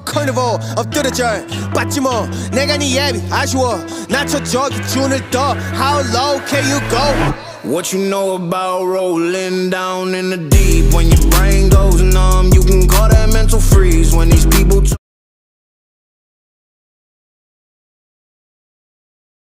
커니버 엎드려져. 봤지 뭐 내가 네 예비 아쉬워. 나저 저기 준을 떠. How low can you go? What you know about rolling down in the deep when your brain goes?